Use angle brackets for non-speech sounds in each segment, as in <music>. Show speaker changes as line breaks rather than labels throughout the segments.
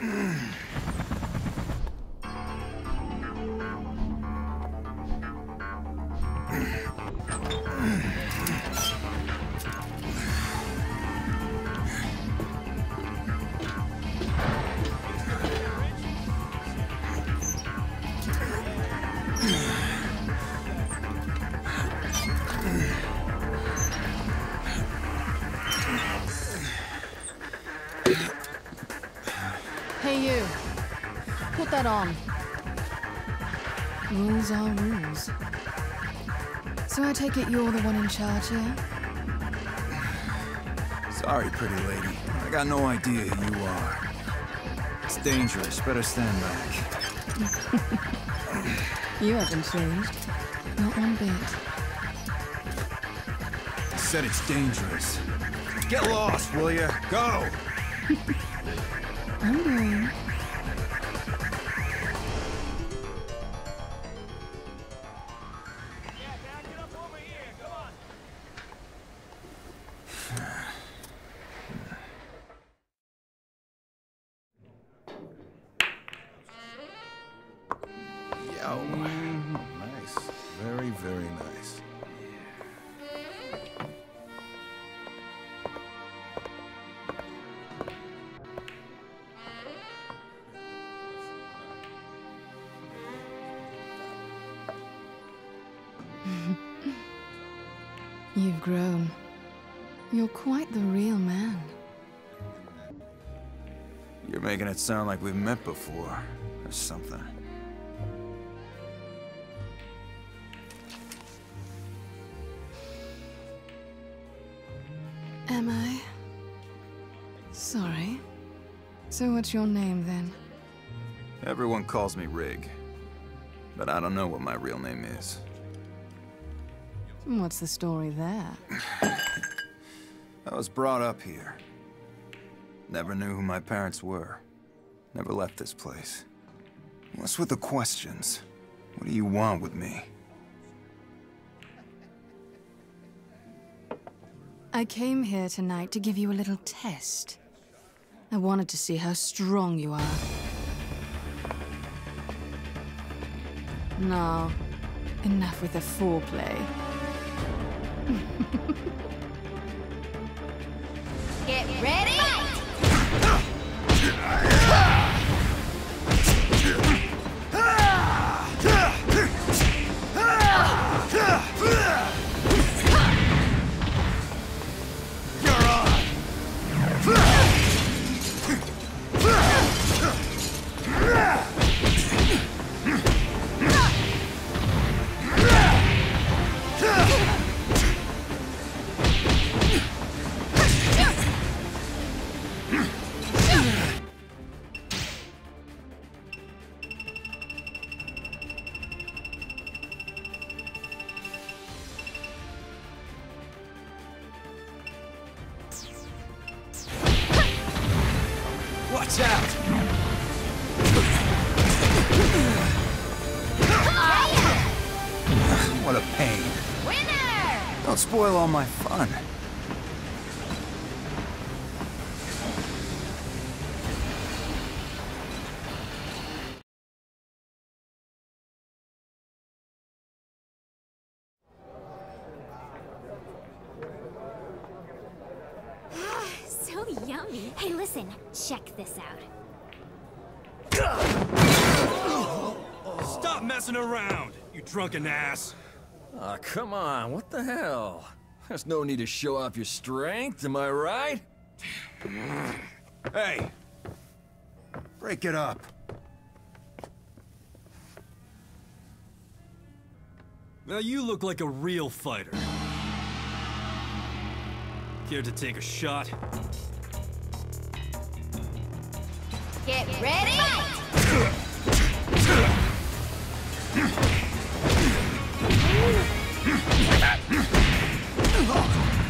うん。Rules are rules. So I take it you're the one in charge here?
Sorry, pretty lady. I got no idea who you are. It's dangerous. Better stand back. <laughs>
You haven't changed. Not one bit.
I said it's dangerous. Get lost, will you? Go! <laughs>
I'm going.
Yo. Nice. Very, very nice. <laughs>
You've grown. You're quite the real man.
You're making it sound like we've met before, or something.
Am I? Sorry. So what's your name then?
Everyone calls me Rig. But I don't know what my real name is.
What's the story there? <clears throat>
I was brought up here. Never knew who my parents were. Never left this place. What's with the questions? What do you want with me?
I came here tonight to give you a little test. I wanted to see how strong you are. Now, enough with the foreplay.
Get ready!
Watch out! What a pain.
Winner!
Don't spoil all my fun.
so yummy. Hey, listen, check this out.
Stop messing around, you drunken ass!
Aw, come on, what the hell? There's no need to show off your strength, am I right?
Hey! Break it up.
Now you look like a real fighter. Care to take a shot?
Get ready!
I <laughs>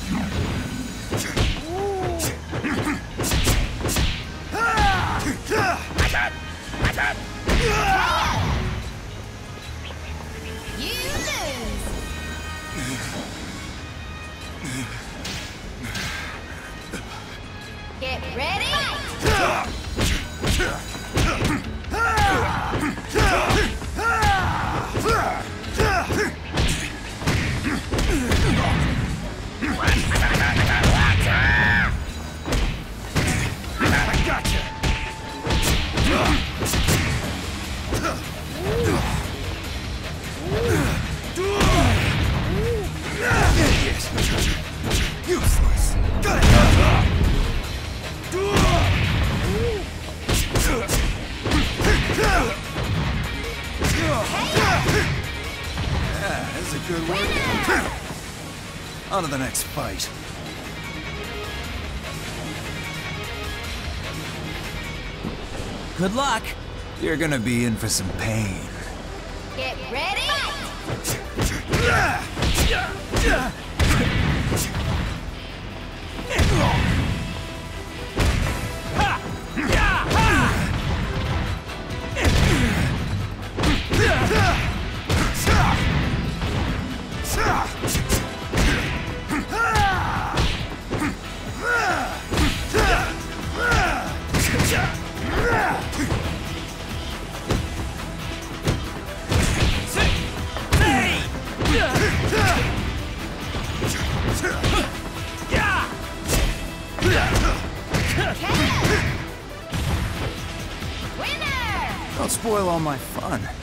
You
On to the next fight.
Good luck.
You're gonna be in for some pain.
Get ready! Winner!
Don't spoil all my fun.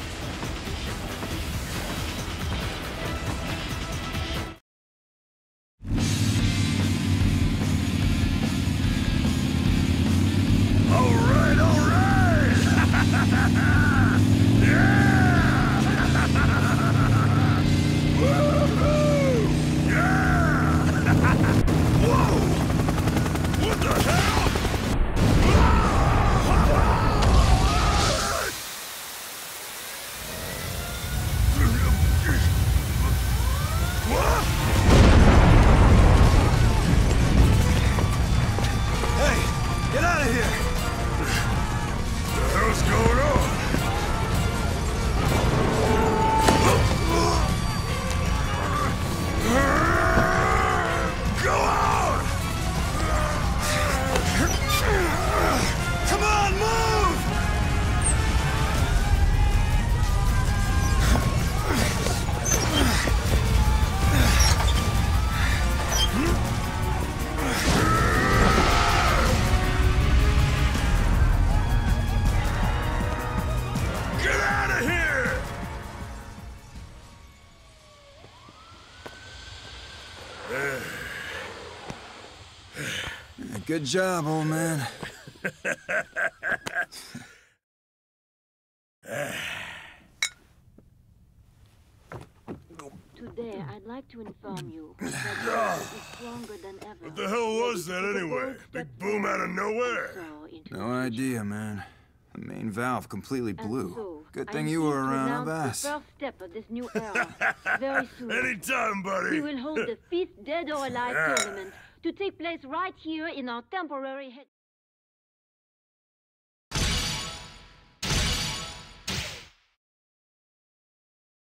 Good job, old man.
Today, I'd like to inform you <sighs> that Valve is stronger than ever.
What the hell was that anyway? Big boom out of nowhere?
No idea, man. The main valve completely blew.
So,
Good
I'm
thing you were around,
announce
Bass.
The first step of this new <laughs> era. Very soon,
Anytime, buddy.
we will hold the fifth Dead or Alive ah. tournament to take place right here in our temporary head.